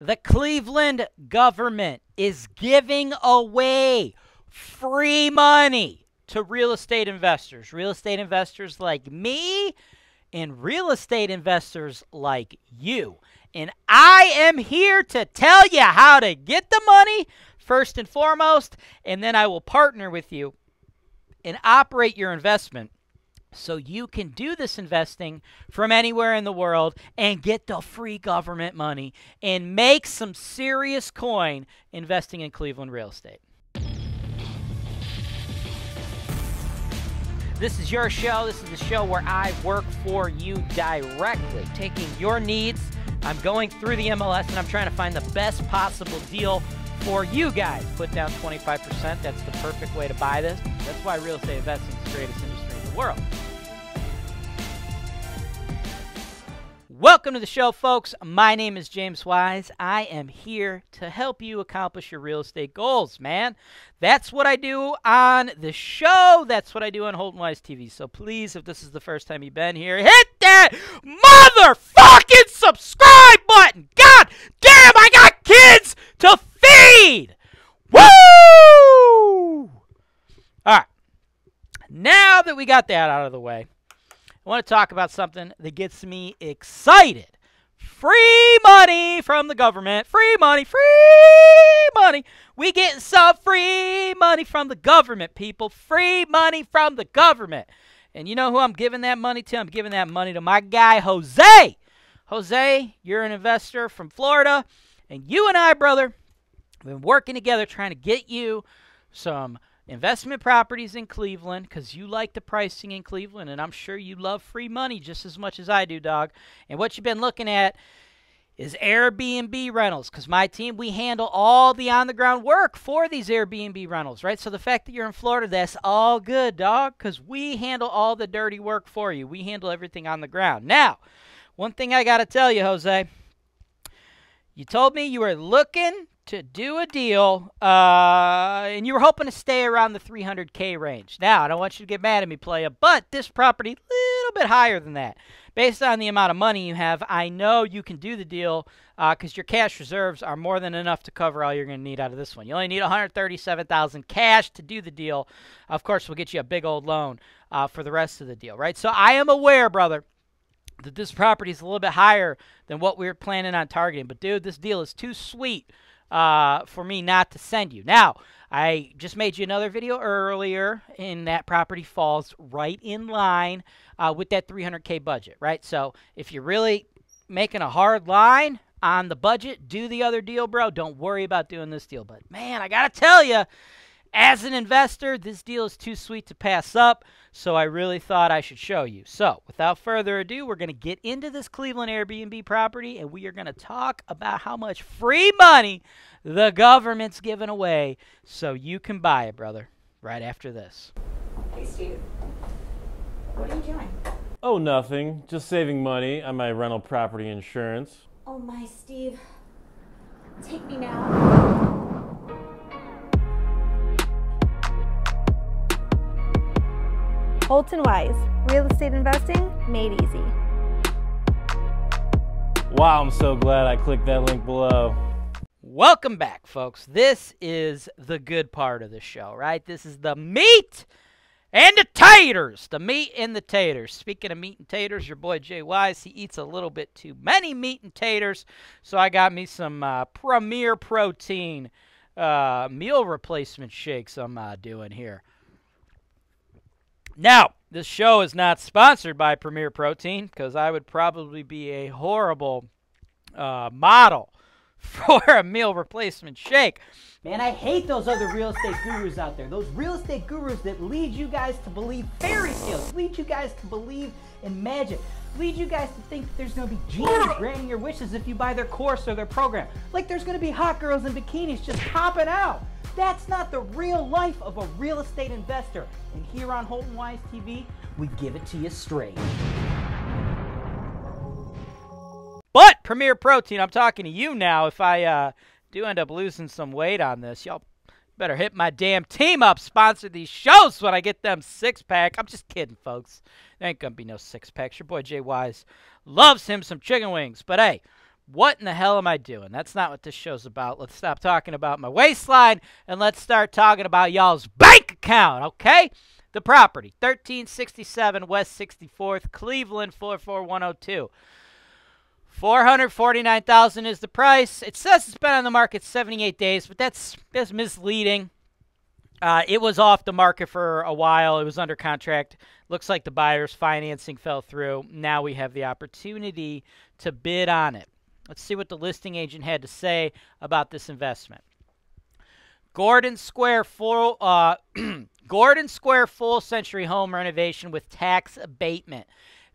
The Cleveland government is giving away free money to real estate investors. Real estate investors like me and real estate investors like you. And I am here to tell you how to get the money first and foremost, and then I will partner with you and operate your investment so you can do this investing from anywhere in the world and get the free government money and make some serious coin investing in Cleveland real estate. This is your show. This is the show where I work for you directly, taking your needs. I'm going through the MLS and I'm trying to find the best possible deal for you guys. Put down 25%. That's the perfect way to buy this. That's why real estate investing is the greatest industry world. Welcome to the show, folks. My name is James Wise. I am here to help you accomplish your real estate goals, man. That's what I do on the show. That's what I do on Holton Wise TV. So please, if this is the first time you've been here, hit that motherfucking subscribe button. God damn, I got kids to feed. Woo! All right. Now that we got that out of the way, I want to talk about something that gets me excited. Free money from the government. Free money, free money. We getting some free money from the government, people. Free money from the government. And you know who I'm giving that money to? I'm giving that money to my guy, Jose. Jose, you're an investor from Florida. And you and I, brother, have been working together trying to get you some investment properties in Cleveland because you like the pricing in Cleveland, and I'm sure you love free money just as much as I do, dog. And what you've been looking at is Airbnb rentals because my team, we handle all the on the ground work for these Airbnb rentals, right? So the fact that you're in Florida, that's all good, dog, because we handle all the dirty work for you. We handle everything on the ground. Now, one thing I got to tell you, Jose. You told me you were looking to do a deal, uh, and you were hoping to stay around the 300K range. Now, I don't want you to get mad at me, playa, but this property, a little bit higher than that. Based on the amount of money you have, I know you can do the deal because uh, your cash reserves are more than enough to cover all you're going to need out of this one. You only need 137,000 cash to do the deal. Of course, we'll get you a big old loan uh, for the rest of the deal, right? So I am aware, brother, that this property is a little bit higher than what we were planning on targeting. But dude, this deal is too sweet uh, for me not to send you. Now, I just made you another video earlier, and that property falls right in line uh, with that 300K budget, right? So if you're really making a hard line on the budget, do the other deal, bro. Don't worry about doing this deal. But man, I got to tell you, as an investor, this deal is too sweet to pass up, so I really thought I should show you. So, without further ado, we're going to get into this Cleveland Airbnb property and we are going to talk about how much free money the government's giving away so you can buy it, brother, right after this. Hey, Steve. What are you doing? Oh, nothing. Just saving money on my rental property insurance. Oh, my Steve. Take me now. Holton Wise, real estate investing made easy. Wow, I'm so glad I clicked that link below. Welcome back, folks. This is the good part of the show, right? This is the meat and the taters. The meat and the taters. Speaking of meat and taters, your boy Jay Wise, he eats a little bit too many meat and taters. So I got me some uh, Premier Protein uh, meal replacement shakes I'm uh, doing here. Now, this show is not sponsored by Premier Protein because I would probably be a horrible uh, model for a meal replacement shake. Man, I hate those other real estate gurus out there. Those real estate gurus that lead you guys to believe fairy tales, lead you guys to believe in magic, lead you guys to think that there's going to be genies granting your wishes if you buy their course or their program. Like there's going to be hot girls in bikinis just popping out. That's not the real life of a real estate investor. And here on Holton Wise TV, we give it to you straight. But Premier Protein, I'm talking to you now. If I uh, do end up losing some weight on this, y'all better hit my damn team up. Sponsor these shows when I get them six pack. I'm just kidding, folks. There ain't gonna be no six packs. Your boy Jay Wise loves him some chicken wings. But hey, What in the hell am I doing? That's not what this show's about. Let's stop talking about my waistline and let's start talking about y'all's bank account, okay? The property, 1367 West 64th, Cleveland 44102. 449,000 is the price. It says it's been on the market 78 days, but that's that's misleading. Uh, it was off the market for a while. It was under contract. Looks like the buyer's financing fell through. Now we have the opportunity to bid on it. Let's see what the listing agent had to say about this investment. Gordon Square full uh, Gordon Square full century home renovation with tax abatement.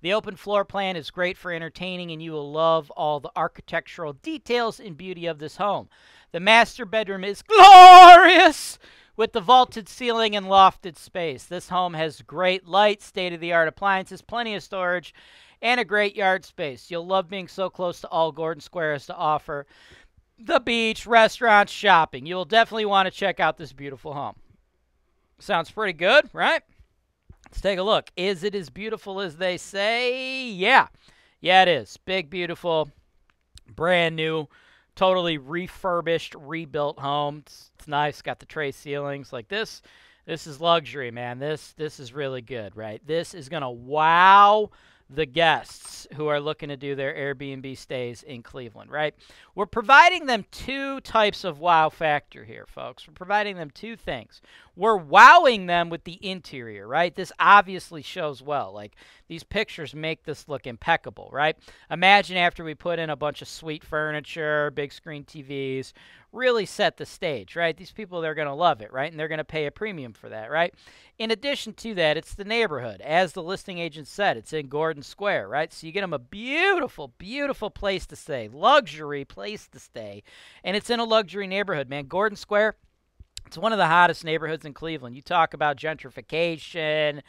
The open floor plan is great for entertaining, and you will love all the architectural details and beauty of this home. The master bedroom is glorious with the vaulted ceiling and lofted space. This home has great light, state of the art appliances, plenty of storage, and a great yard space. You'll love being so close to all Gordon Square has to offer the beach, restaurants, shopping. You'll definitely want to check out this beautiful home. Sounds pretty good, right? Let's take a look. Is it as beautiful as they say? Yeah. Yeah, it is. Big, beautiful, brand new, totally refurbished, rebuilt home. It's, it's nice. Got the tray ceilings like this. This is luxury, man. This this is really good, right? This is going to wow the guests who are looking to do their Airbnb stays in Cleveland, right? We're providing them two types of wow factor here, folks. We're providing them two things. We're wowing them with the interior, right? This obviously shows well. Like these pictures make this look impeccable, right? Imagine after we put in a bunch of sweet furniture, big screen TVs, really set the stage, right? These people they're going to love it, right? And they're going to pay a premium for that, right? In addition to that, it's the neighborhood. As the listing agent said, it's in Gordon Square, right? So you get them a beautiful, beautiful place to stay, luxury place to stay, and it's in a luxury neighborhood, man. Gordon Square, it's one of the hottest neighborhoods in Cleveland. You talk about gentrification,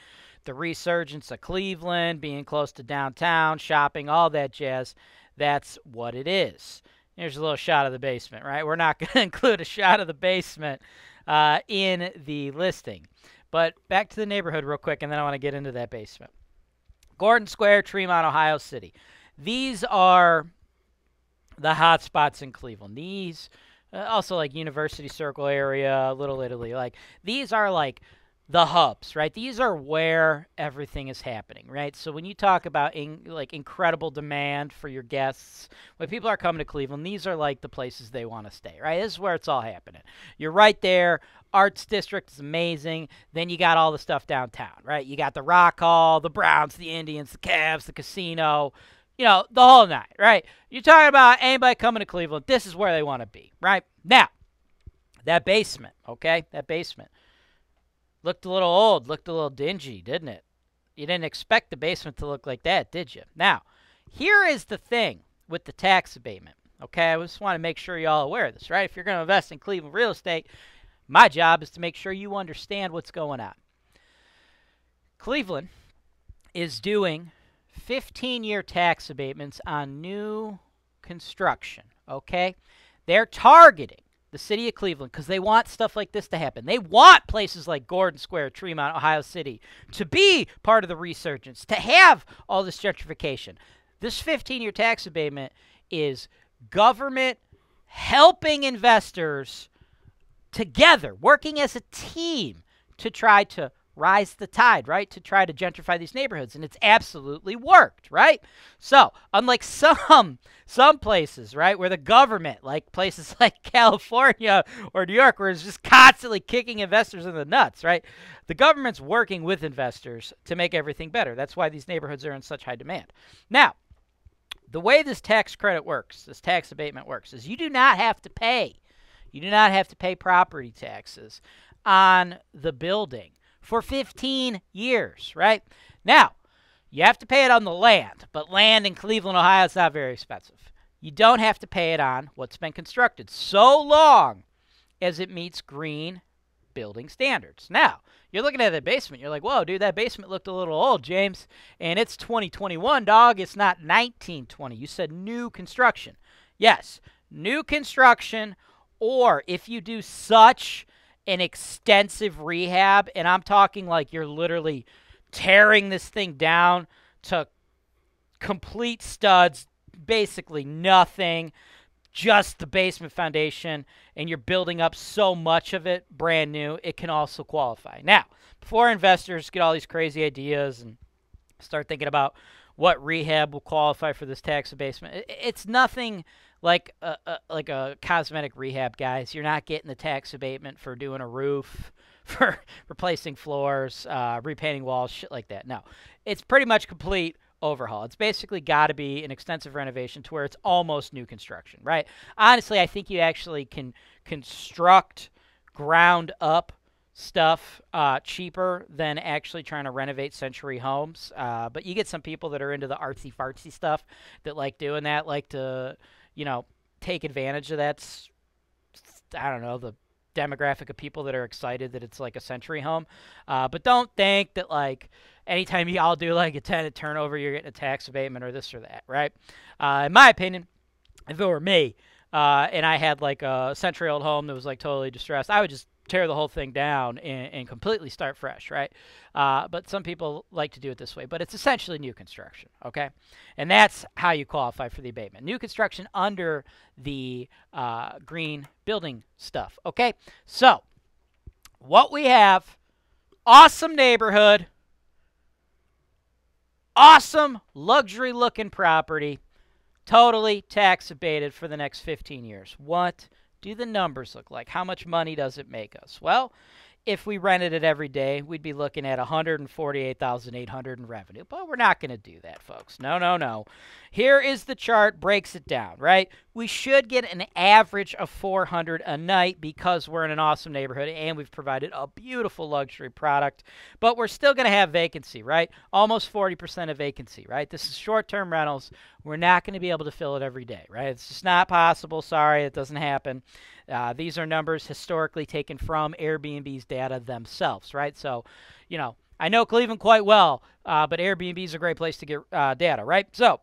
the resurgence of Cleveland, being close to downtown, shopping, all that jazz. That's what it is. Here's a little shot of the basement, right? We're not going to include a shot of the basement uh, in the listing. But back to the neighborhood real quick, and then I want to get into that basement. Gordon Square, Tremont, Ohio City. These are the hot spots in Cleveland. These, uh, also like University Circle area, Little Italy. Like these are like the hubs, right? These are where everything is happening, right? So when you talk about in, like incredible demand for your guests, when people are coming to Cleveland, these are like the places they want to stay, right? This is where it's all happening. You're right there. Arts District is amazing. Then you got all the stuff downtown, right? You got the Rock Hall, the Browns, the Indians, the Cavs, the casino, you know, the whole night, right? You're talking about anybody coming to Cleveland. This is where they want to be, right? Now, that basement, okay? That basement Looked a little old, looked a little dingy, didn't it? You didn't expect the basement to look like that, did you? Now, here is the thing with the tax abatement. Okay, I just want to make sure y'all aware of this, right? If you're going to invest in Cleveland real estate, my job is to make sure you understand what's going on. Cleveland is doing 15 year tax abatements on new construction, okay? They're targeting the city of Cleveland because they want stuff like this to happen. They want places like Gordon Square, Tremont, Ohio City to be part of the resurgence, to have all this gentrification. This 15 year tax abatement is government helping investors together, working as a team to try to rise the tide, right? To try to gentrify these neighborhoods and it's absolutely worked, right? So, unlike some some places, right, where the government, like places like California or New York where it's just constantly kicking investors in the nuts, right? The government's working with investors to make everything better. That's why these neighborhoods are in such high demand. Now, the way this tax credit works, this tax abatement works is you do not have to pay you do not have to pay property taxes on the building for 15 years, right? Now, you have to pay it on the land, but land in Cleveland, Ohio is not very expensive. You don't have to pay it on what's been constructed so long as it meets green building standards. Now, you're looking at the basement, you're like, whoa, dude, that basement looked a little old, James. And it's 2021, dog. It's not 1920. You said new construction. Yes, new construction, or if you do such an extensive rehab, and I'm talking like you're literally tearing this thing down to complete studs, basically nothing, just the basement foundation, and you're building up so much of it brand new, it can also qualify. Now, before investors get all these crazy ideas and start thinking about what rehab will qualify for this tax abatement, it's nothing like a, a, like a cosmetic rehab, guys. You're not getting the tax abatement for doing a roof, for replacing floors, uh, repainting walls, shit like that. No, it's pretty much complete overhaul. It's basically got to be an extensive renovation to where it's almost new construction, right? Honestly, I think you actually can construct ground up stuff uh, cheaper than actually trying to renovate century homes. Uh, but you get some people that are into the artsy fartsy stuff that like doing that, like to, you know, take advantage of that. I don't know, the demographic of people that are excited that it's like a century home. Uh, but don't think that like anytime y'all do like a tenant turnover, you're getting a tax abatement or this or that, right? Uh, in my opinion, if it were me uh, and I had like a century old home that was like totally distressed, I would just tear the whole thing down and, and completely start fresh, right? Uh, but some people like to do it this way. But it's essentially new construction, okay? And that's how you qualify for the abatement. New construction under the uh, green building stuff, okay? So, what we have awesome neighborhood, awesome luxury looking property, totally tax abated for the next 15 years. What? Do the numbers look like? How much money does it make us? Well, if we rented it every day, we'd be looking at 148,800 in revenue. But we're not going to do that, folks. No, no, no. Here is the chart breaks it down, right? We should get an average of 400 a night because we're in an awesome neighborhood and we've provided a beautiful luxury product. But we're still going to have vacancy, right? Almost 40% of vacancy, right? This is short-term rentals. We're not going to be able to fill it every day, right? It's just not possible. Sorry, it doesn't happen. Uh, these are numbers historically taken from Airbnb's data themselves, right? So, you know, I know Cleveland quite well, uh, but Airbnb is a great place to get uh, data, right? So,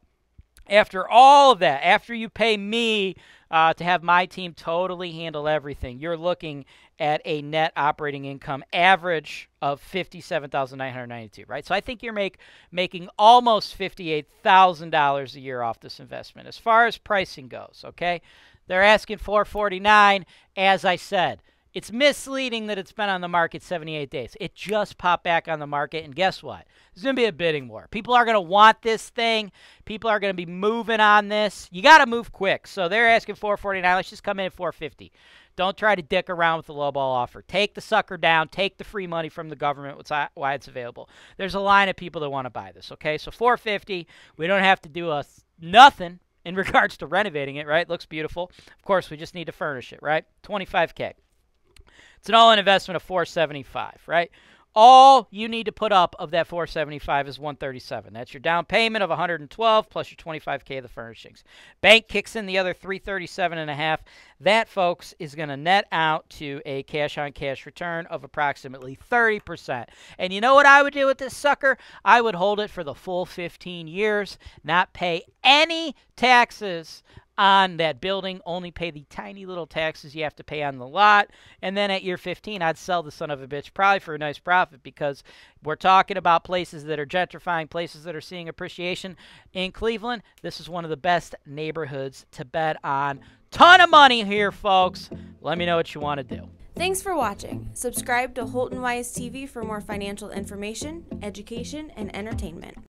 after all of that, after you pay me uh, to have my team totally handle everything, you're looking at a net operating income average of fifty-seven thousand nine hundred ninety-two. Right, so I think you're make making almost fifty-eight thousand dollars a year off this investment. As far as pricing goes, okay, they're asking 449. As I said, it's misleading that it's been on the market 78 days. It just popped back on the market, and guess what? There's going to be a bidding war. People are going to want this thing. People are going to be moving on this. You got to move quick. So they're asking 449. Let's just come in at 450. Don't try to dick around with the lowball offer. Take the sucker down. Take the free money from the government. Why it's available. There's a line of people that want to buy this. Okay, so 450. We don't have to do a nothing in regards to renovating it, right? Looks beautiful. Of course, we just need to furnish it, right? 25K. It's an all-in investment of 475, right? All you need to put up of that 475 is 137. That's your down payment of 112 plus your 25k of the furnishings. Bank kicks in the other 337 and a half. That folks is going to net out to a cash on cash return of approximately 30%. And you know what I would do with this sucker? I would hold it for the full 15 years, not pay any taxes on that building, only pay the tiny little taxes you have to pay on the lot. And then at year 15, I'd sell the son of a bitch probably for a nice profit because we're talking about places that are gentrifying, places that are seeing appreciation. In Cleveland, this is one of the best neighborhoods to bet on. Ton of money here, folks. Let me know what you want to do. Thanks for watching. Subscribe to Holton Wise TV for more financial information, education, and entertainment.